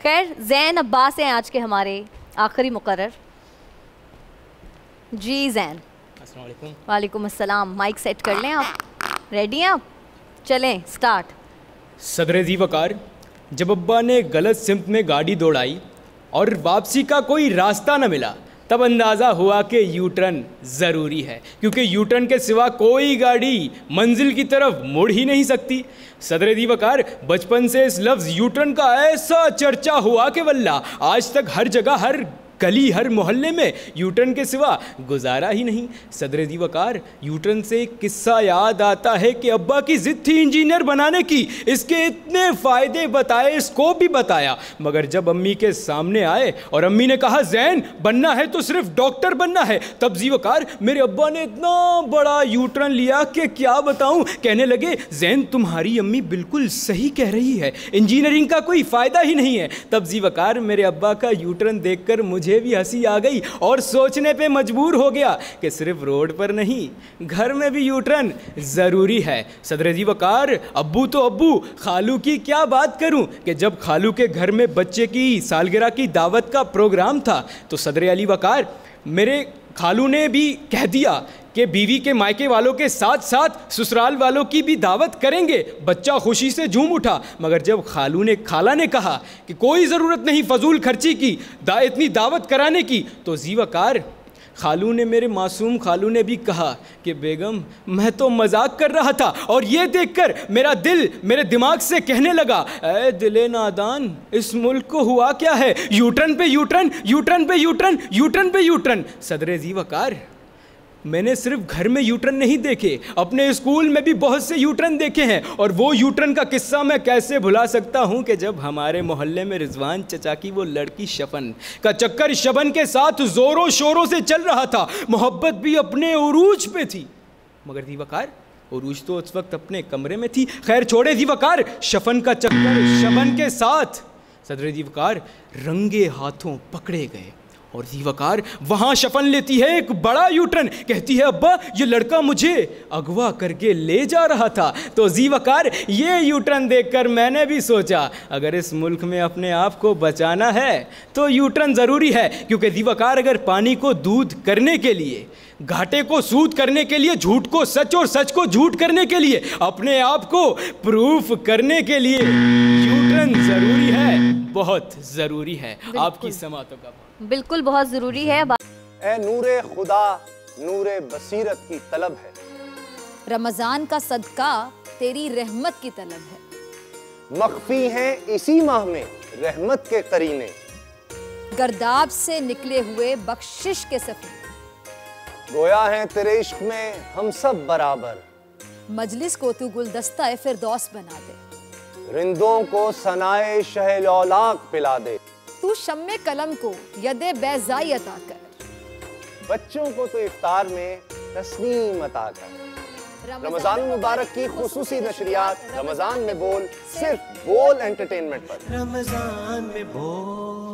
खैर जैन अब्बास हैं आज के हमारे आखिरी मुकर जी जैन। अस्सलाम वालेकुम वालेकुम अस्सलाम। माइक सेट कर लें आप। रेडी हैं आप? चलें स्टार्ट सदर जी वकार जब अब्बा ने गलत सिमत में गाड़ी दौड़ाई और वापसी का कोई रास्ता ना मिला तब अंदाज़ा हुआ कि यू टर्न ज़रूरी है, क्योंकि यू टर्न के सिवा कोई गाड़ी मंजिल की तरफ़ मुड़ ही नहीं सकती। सदर दीवकार, बचपन से इस लफ्ज़ यू टर्न का ऐसा चर्चा हुआ कि वल्ला, आज तक हर जगह हर गली हर मोहल्ले में यूटर्न के सिवा गुजारा ही नहीं। सदर दी वकार यूटर्न से एक किस्सा याद आता है कि अब्बा की जिद थी इंजीनियर बनाने की। इसके इतने फ़ायदे बताए, इसको भी बताया। मगर जब अम्मी के सामने आए और अम्मी ने कहा, जैन, बनना है तो सिर्फ़ डॉक्टर बनना है। तब जी वकार मेरे अब्बा ने इतना बड़ा यूटर्न लिया कि क्या बताऊँ? कहने लगे, जैन, तुम्हारी अम्मी बिल्कुल सही कह रही है। इंजीनियरिंग का कोई फ़ायदा ही नहीं है। तब जी वकार मेरे अब्बा का यूटर्न देखकर मुझे मुझे भी हँसी आ गई और सोचने पे मजबूर हो गया कि सिर्फ़ रोड पर नहीं, घर में भी यूटर्न ज़रूरी है। सदर जी वकार अब्बू तो अब्बू, खालू की क्या बात करूँ कि जब खालू के घर में बच्चे की सालगिरह की दावत का प्रोग्राम था तो सदर अली वकार, मेरे खालू ने भी कह दिया कि बीवी के मायके वालों के साथ साथ ससुराल वालों की भी दावत करेंगे। बच्चा खुशी से झूम उठा, मगर जब खालू ने खाला ने कहा कि कोई ज़रूरत नहीं फजूल खर्ची की, दा इतनी दावत कराने की तो जीवाकार खालू ने मेरे मासूम खालू ने भी कहा कि बेगम, मैं तो मज़ाक कर रहा था और ये देखकर मेरा दिल मेरे दिमाग से कहने लगा ए दिले नादान, इस मुल्क को हुआ क्या है? यूटर्न पे यूटर्न यूटर्न पे यूटर्न यूटर्न पे यूटर्न सदर जी वकार। मैंने सिर्फ़ घर में यूटर्न नहीं देखे, अपने स्कूल में भी बहुत से यूटर्न देखे हैं। और वो यूटर्न का किस्सा मैं कैसे भुला सकता हूँ कि जब हमारे मोहल्ले में रिजवान चचा की वो लड़की शफन का चक्कर शबन के साथ ज़ोरों शोरों से चल रहा था, मोहब्बत भी अपने उरूज पे थी। मगर दीवाकार उरूज तो उस वक्त अपने कमरे में थी। खैर, छोड़े दीवाकार शफन का चक्कर शबन के साथ। सदर दीवकार रंगे हाथों पकड़े गए। और जीवाकार वहाँ शफन लेती है एक बड़ा यूटर्न कहती है अब्बा ये लड़का मुझे अगवा करके ले जा रहा था। तो जीवाकार ये यूटर्न देखकर मैंने भी सोचा अगर इस मुल्क में अपने आप को बचाना है तो यूटर्न ज़रूरी है क्योंकि जीवाकार अगर पानी को दूध करने के लिए घाटे को सूद करने के लिए झूठ को सच और सच को झूठ करने के लिए अपने आप को प्रूफ करने के लिए यूटर्न ज़रूरी है बहुत ज़रूरी है। आपकी समातों का बिल्कुल बहुत ज़रूरी है। ए नूरे खुदा नूरे बसीरत की तलब है। रमज़ान का सदका तेरी रहमत की तलब है। मख्फी हैं इसी माह में रहमत के करीने। गर्दाब से निकले हुए बख्शिश के सफी गोया है तेरे इश्क में हम सब बराबर। मजलिस को तू गुलदस्ता फिरदौस बना दे। रिंदों को सनाए शहलौलाक पिला दे। तू शम्मे कलम को यदे बेजाई अता कर। बच्चों को तो इफ्तार में तस्नीम अता कर। रमज़ान मुबारक की खसूसी नशरियात रमज़ान में बोल सिर्फ़ बोल एंटरटेनमेंट पर। रमज़ान में बोल